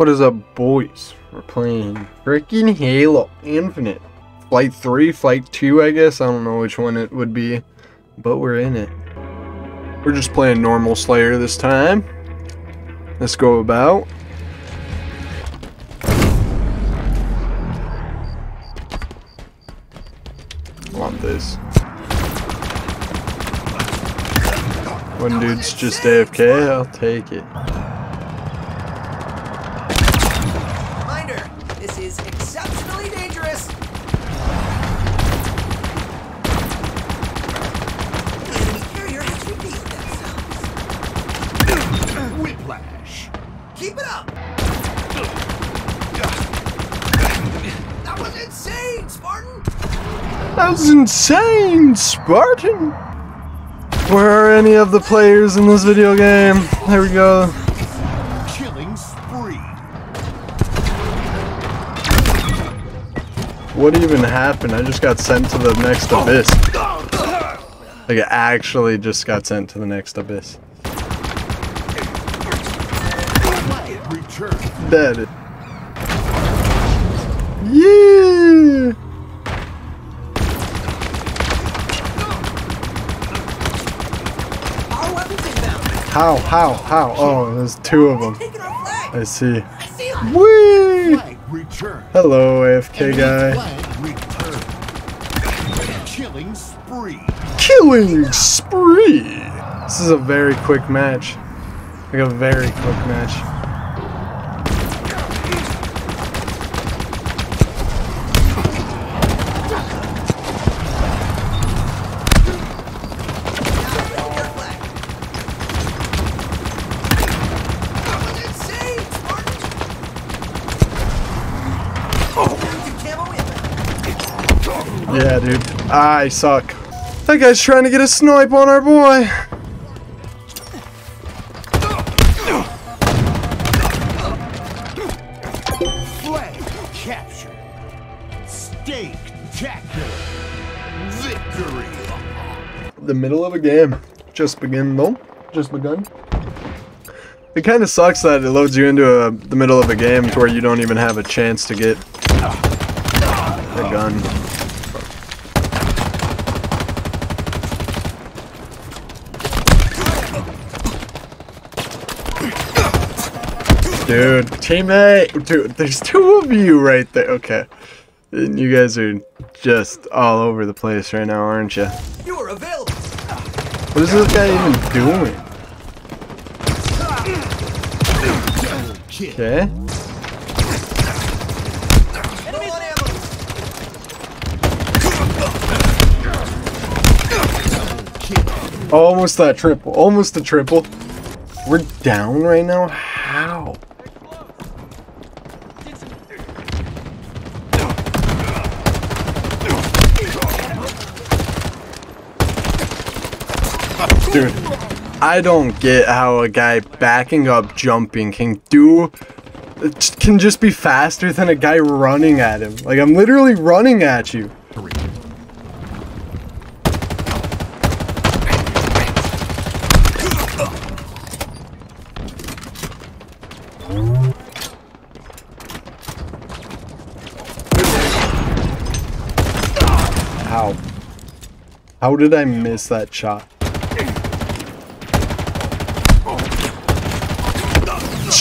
What is up, boys? We're playing freaking Halo Infinite. Flight 3, Flight 2, I guess. I don't know which one it would be, but we're in it. We're just playing normal Slayer this time. Let's go about. Want this. One dude's just AFK, I'll take it. This is exceptionally dangerous. The enemy carrier has revealed themselves. Whiplash. Keep it up. That was insane, Spartan. That was insane, Spartan! Where are any of the players in this video game? There we go. Killing spree. What even happened? I just got sent to the next abyss. Like, I actually just got sent to the next abyss. Dead. Yeah! How, how, how? Oh, there's two of them. I see. Whee! Return. Hello, AFK guy. Killing spree. Killing spree! This is a very quick match. Like a very quick match. Taking our flag. That was insane, Spartan. Oh. Camo inbound. Yeah, dude. I suck. That guy's trying to get a snipe on our boy. Flag captured. Steak-tacular. Victory. The middle of a game. Just begin though. Just begun. It kind of sucks that it loads you into a, the middle of a game to where you don't even have a chance to get a gun. Dude, teammate! Dude, there's two of you right there. Okay. And You guys are just all over the place right now, aren't you? You are available. What is this guy even doing? Okay. Enemy on ammo. Almost that triple. Almost a triple. We're down right now? How? Dude, I don't get how a guy backing up jumping can do can just be faster than a guy running at him. Like I'm literally running at you. How? How did I miss that shot?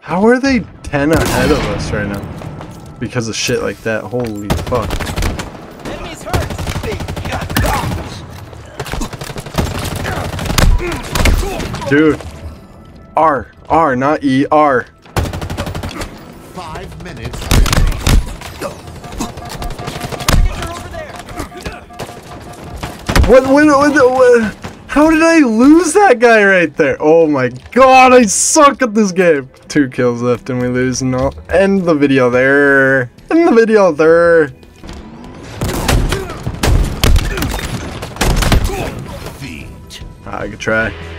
How are they 10 ahead of us right now? Because of shit like that. Holy fuck. Dude. R. R, not E. R. Five minutes. What, what, what, what, How did I lose that guy right there? Oh my god, I suck at this game. Two kills left and we lose and I'll end the video there. End the video there. I could ah, try.